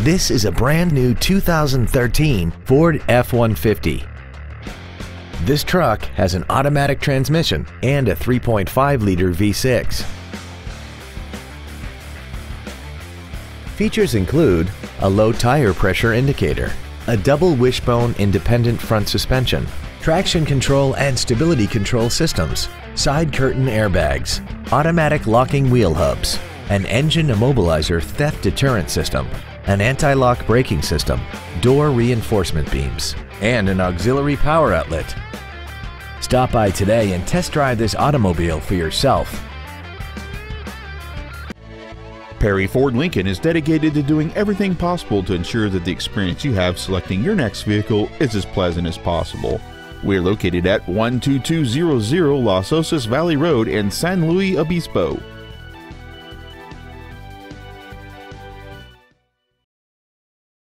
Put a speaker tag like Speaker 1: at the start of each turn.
Speaker 1: This is a brand new 2013 Ford F-150. This truck has an automatic transmission and a 3.5-liter V6. Features include a low tire pressure indicator, a double wishbone independent front suspension, traction control and stability control systems, side curtain airbags, automatic locking wheel hubs, an engine immobilizer theft deterrent system, an anti-lock braking system, door reinforcement beams, and an auxiliary power outlet. Stop by today and test drive this automobile for yourself.
Speaker 2: Perry Ford Lincoln is dedicated to doing everything possible to ensure that the experience you have selecting your next vehicle is as pleasant as possible. We're located at 12200 Los Osos Valley Road in San Luis Obispo.